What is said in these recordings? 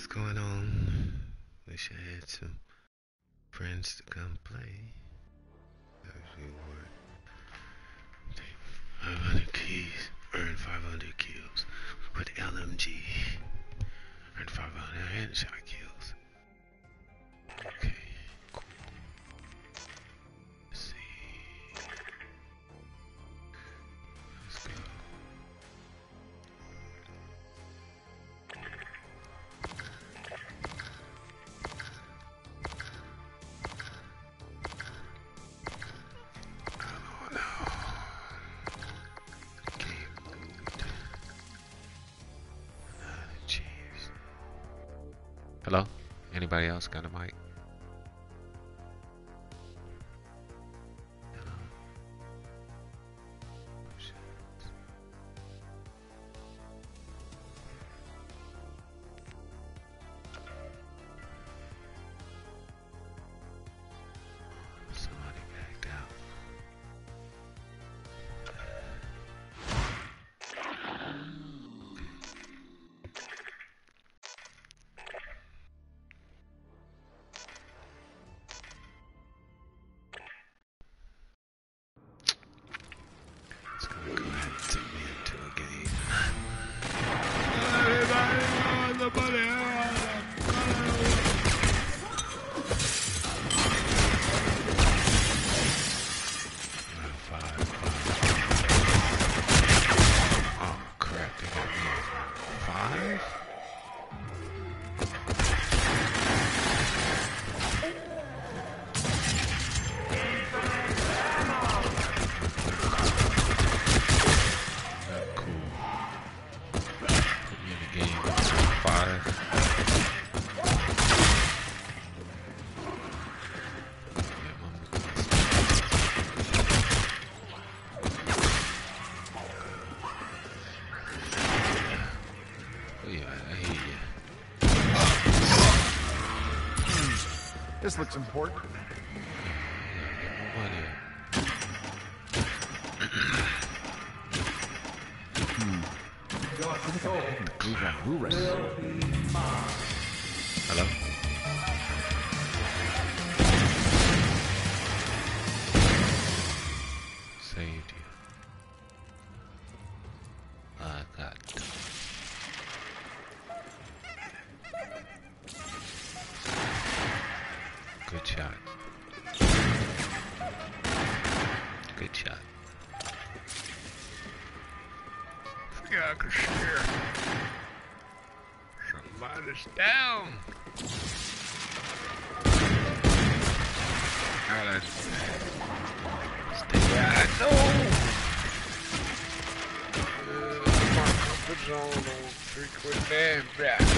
what's going on? Wish I had some friends to come play. Actually, work. 500 keys. Earn 500 kills with LMG. Earn 500 headshot kills. Okay. else kind of make. This looks important. remember.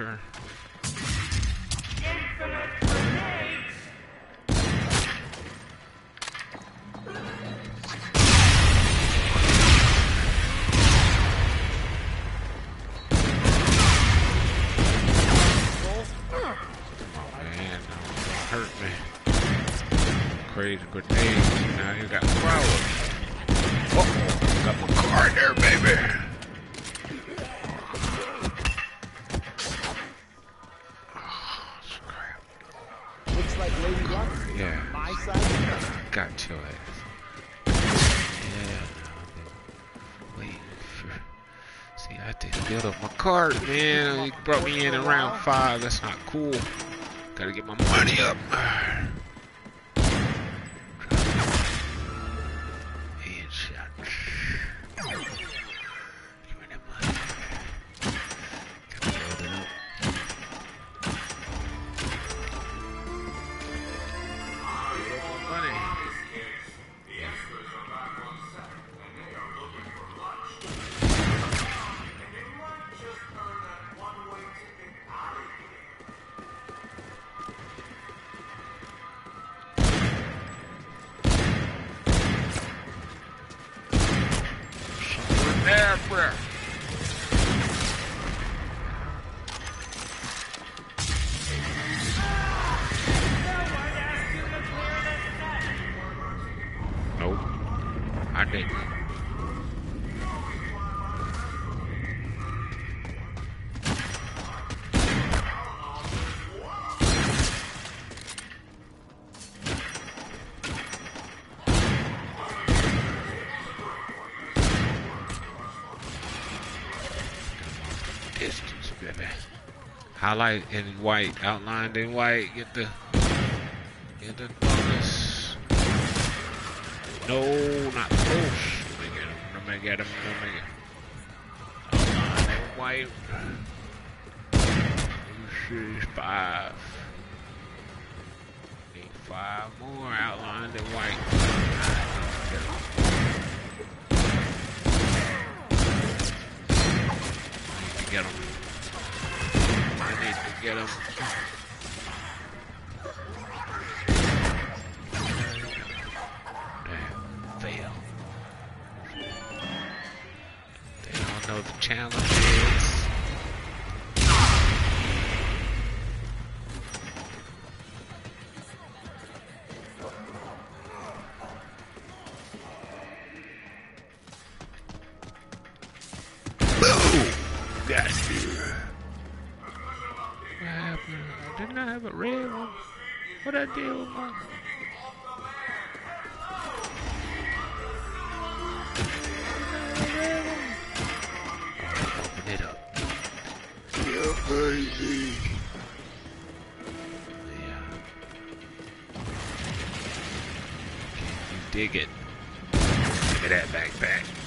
character. crazy grenades. Now you got flowers. Oh, got my car there, baby. Got your ass. Yeah, waiting for. See, I didn't build up my card, man. You brought me in in round five. That's not cool. Gotta get my money up. Didn't. Distance, baby. Highlight in white, outlined in white. Get the get the. No, not close. Let me get him. Let me get him. Let me get him. Outlined in white. This is five. Need five more outlined in white. Get him. I need to get him. Don't know the challenge is. Boom! Got you. What happened? Didn't I have a red one? What I did with baby. Yeah. Can you dig it? Give me that backpack.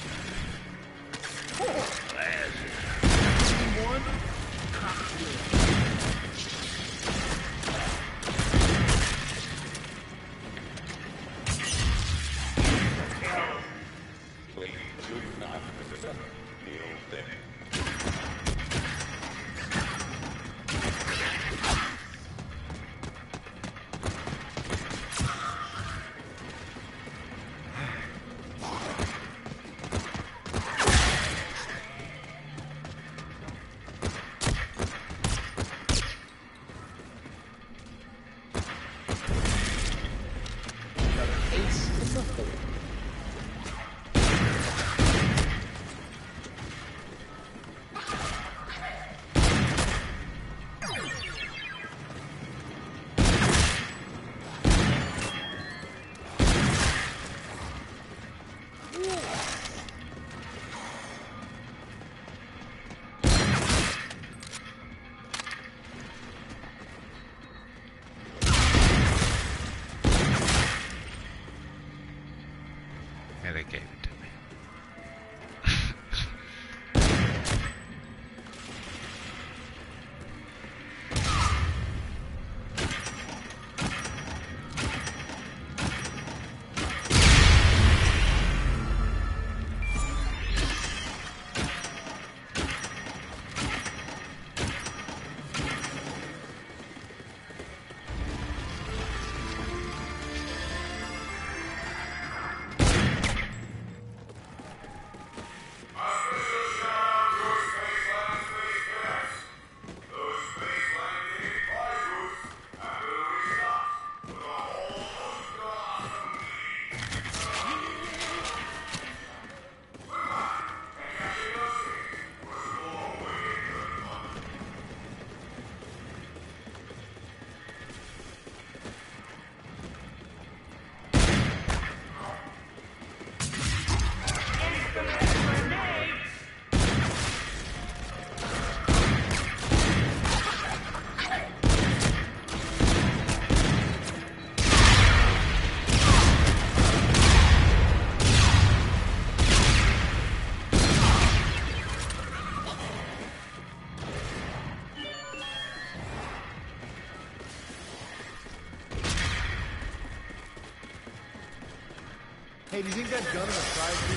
think that gun is a prize.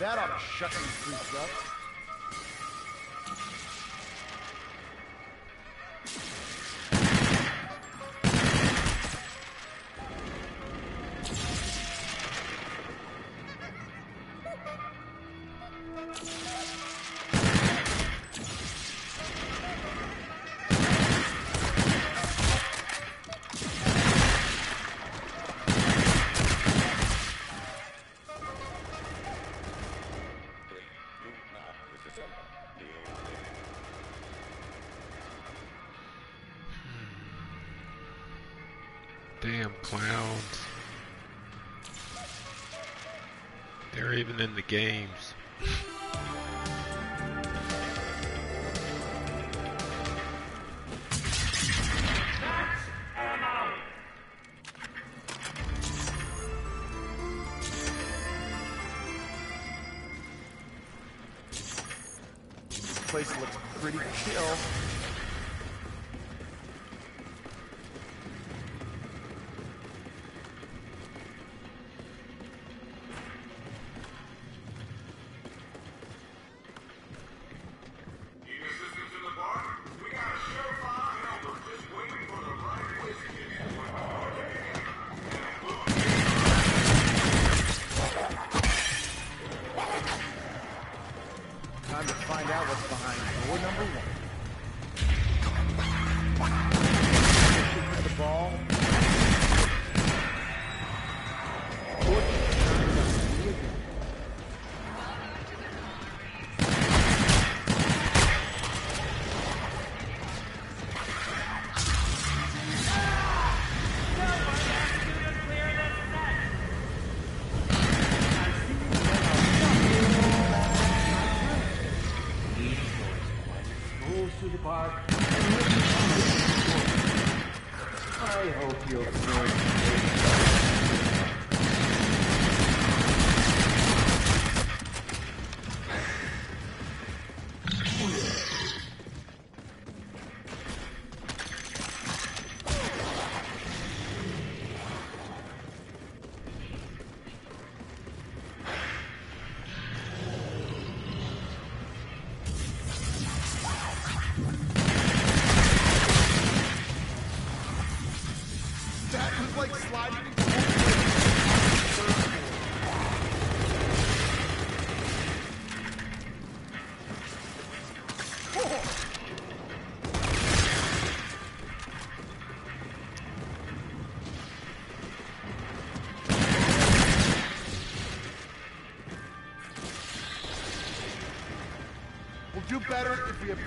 that ought to shut these freaks up. games.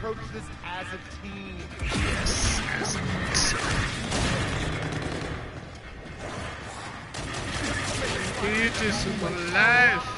approach this as a team. Yes, as a team. It is.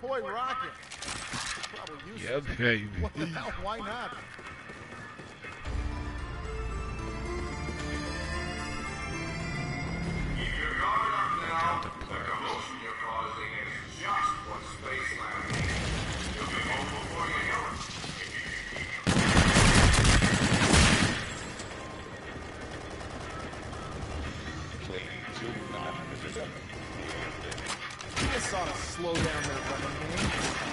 toy rocket. Probably useless. What the hell? Why not? Sonic slow down their running game.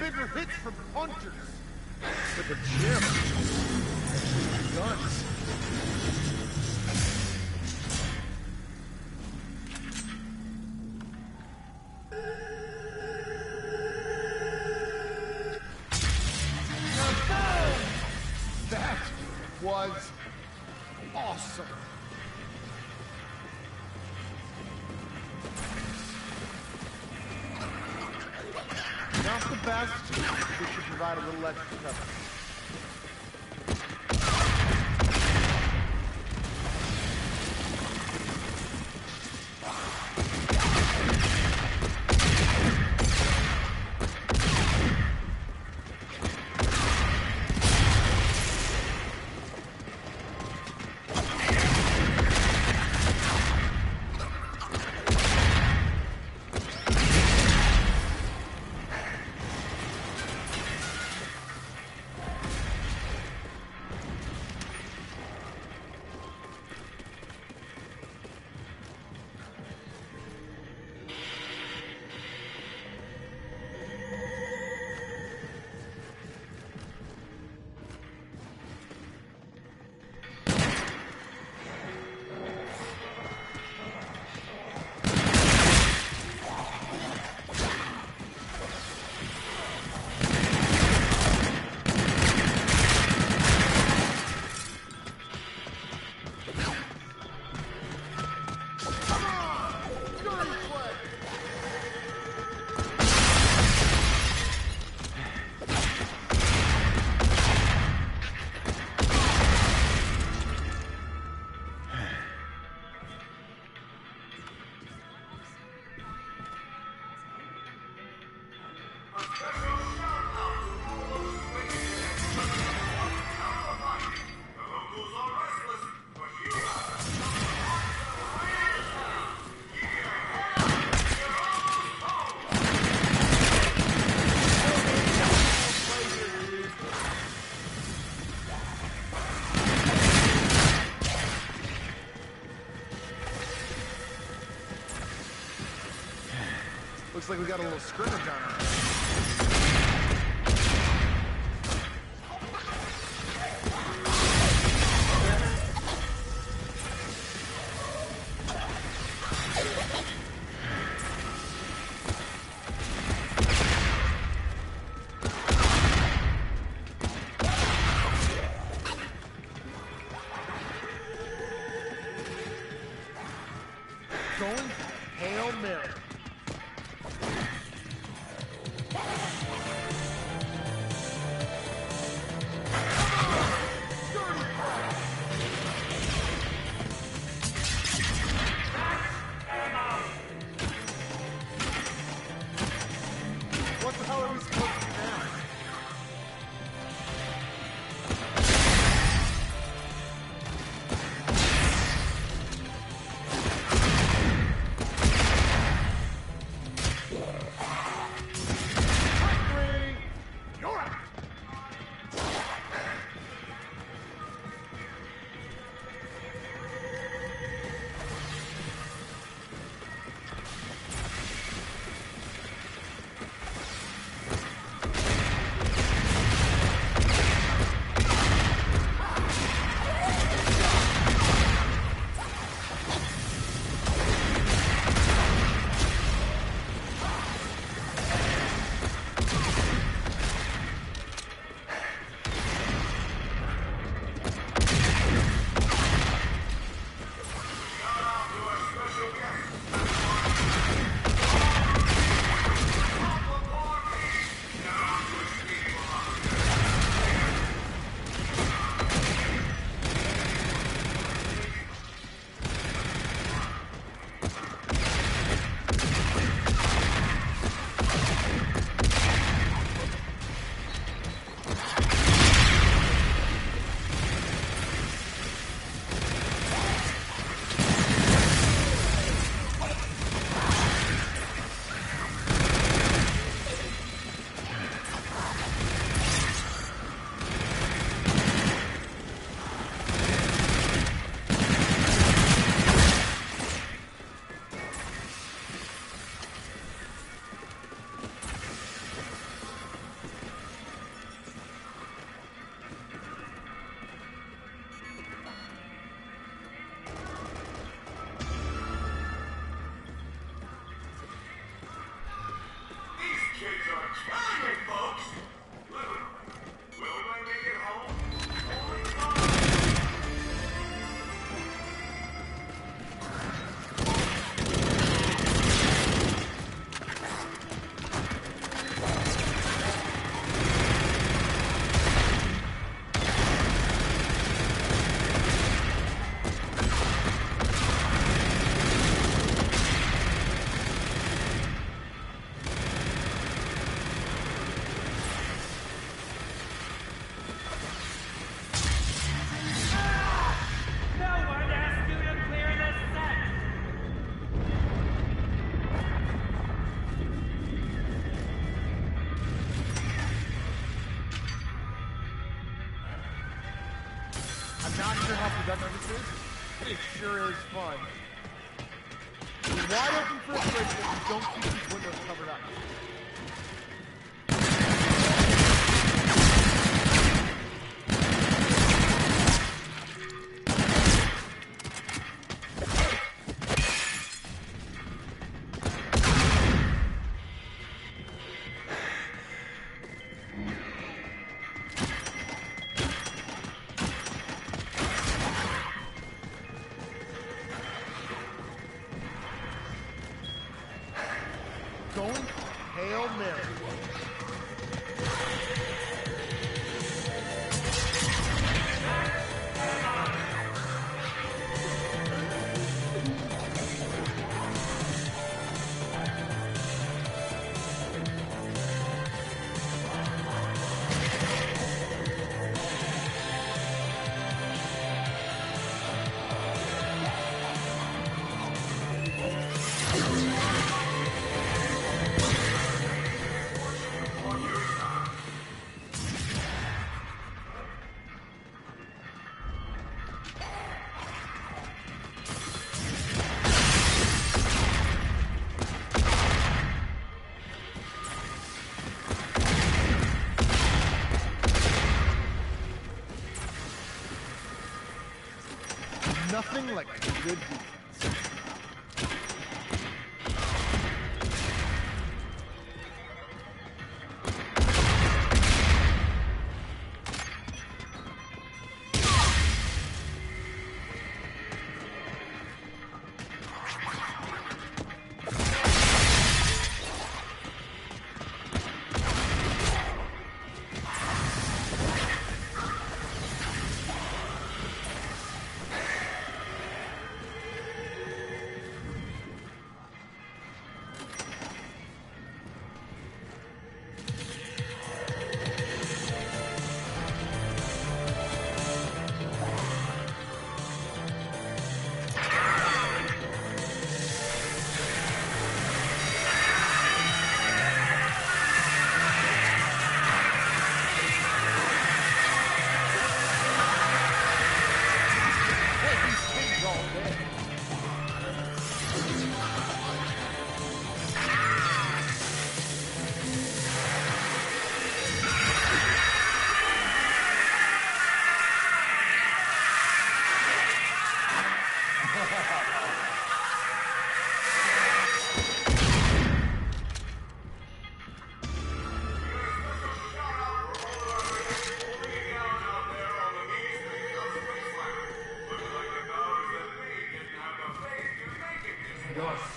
Bigger hits from punchers. But the gym, guns.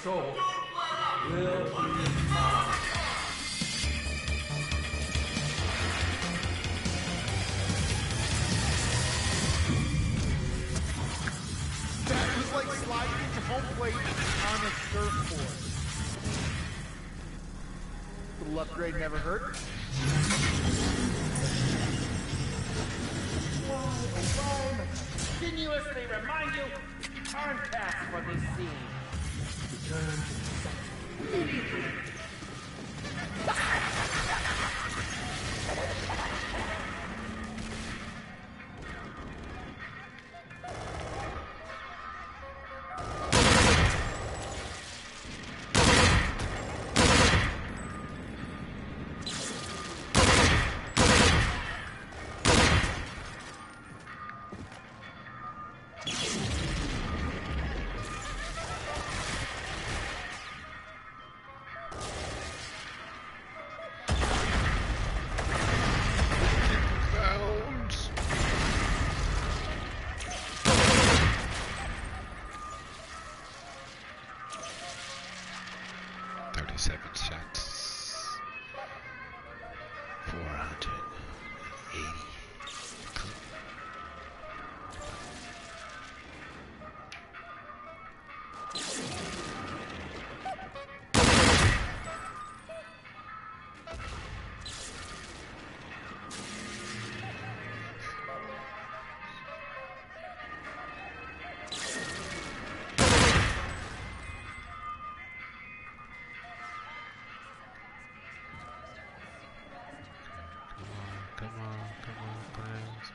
Soul will be That was like sliding into home plate on a surfboard. Little upgrade never hurt. continuously remind you, turn past for this scene.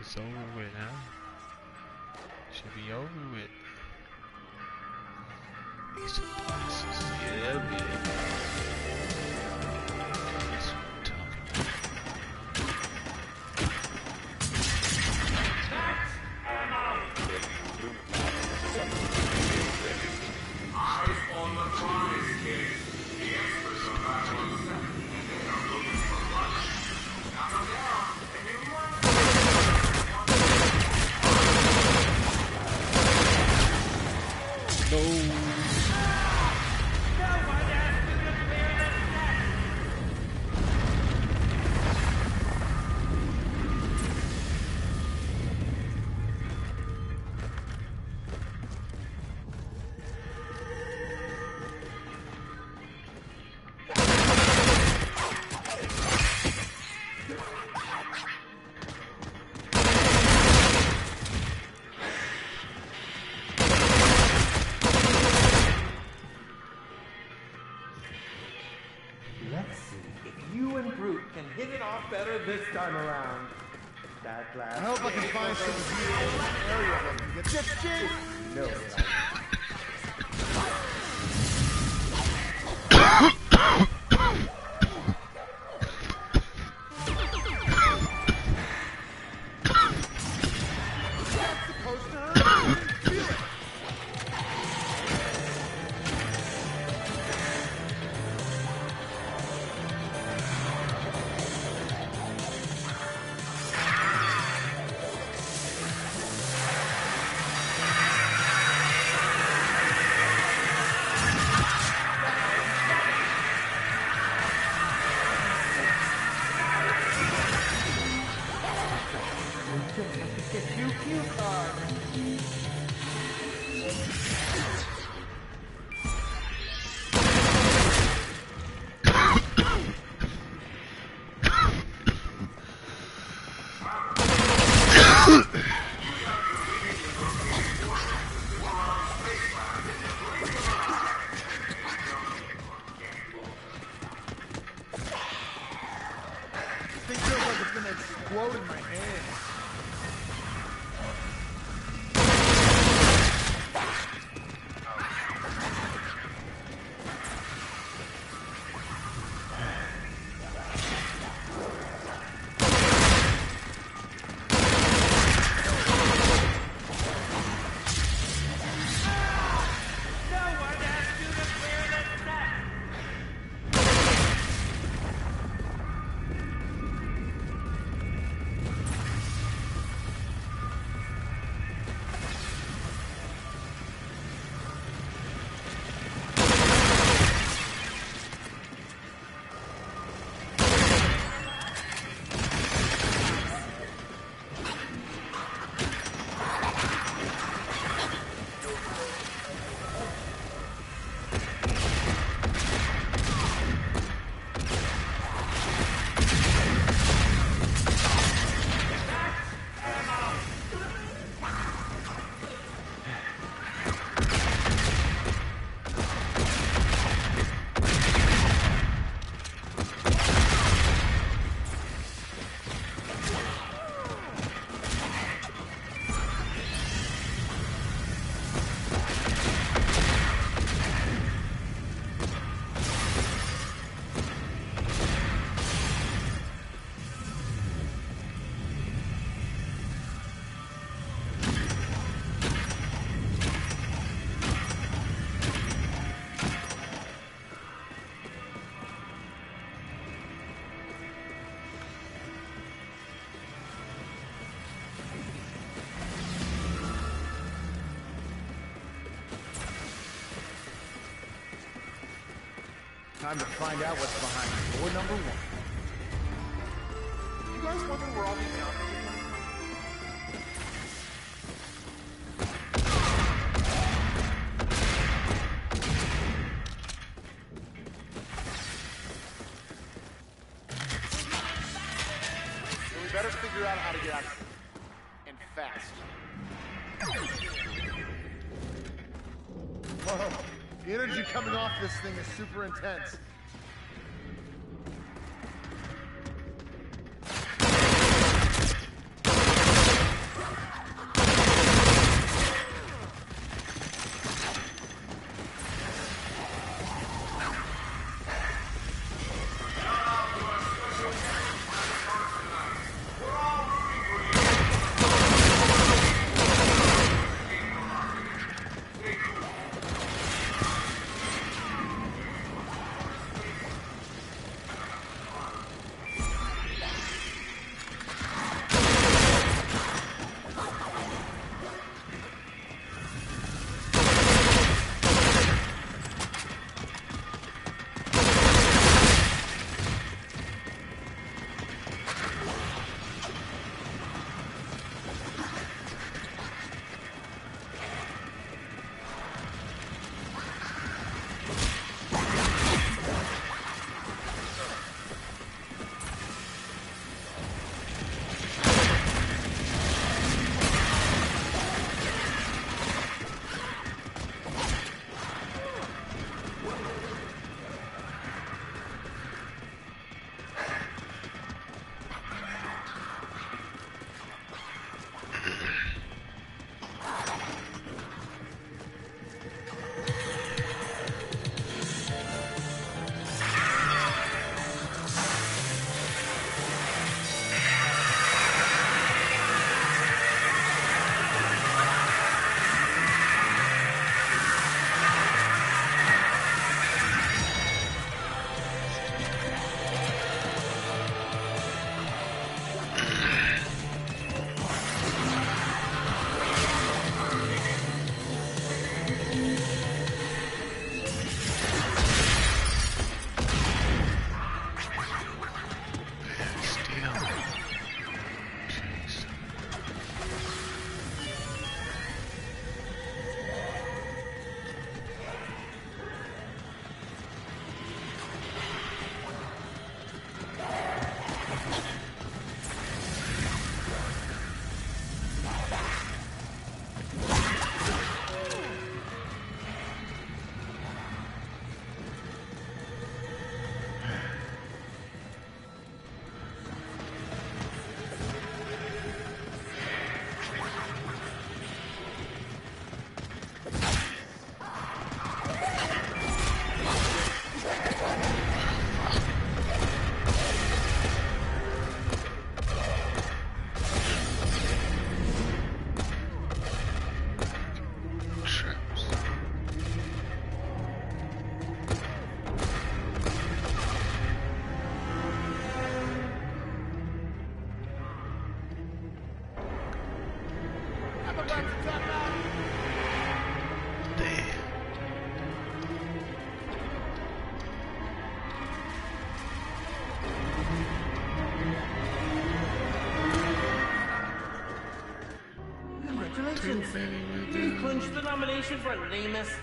It's over with, huh? Should be over with. Yeah, yeah. time around. the QQ card. Time to find out what's behind door number one. You guys wonder where all these we better figure out how to get out coming off this thing is super intense. Nomination for lamest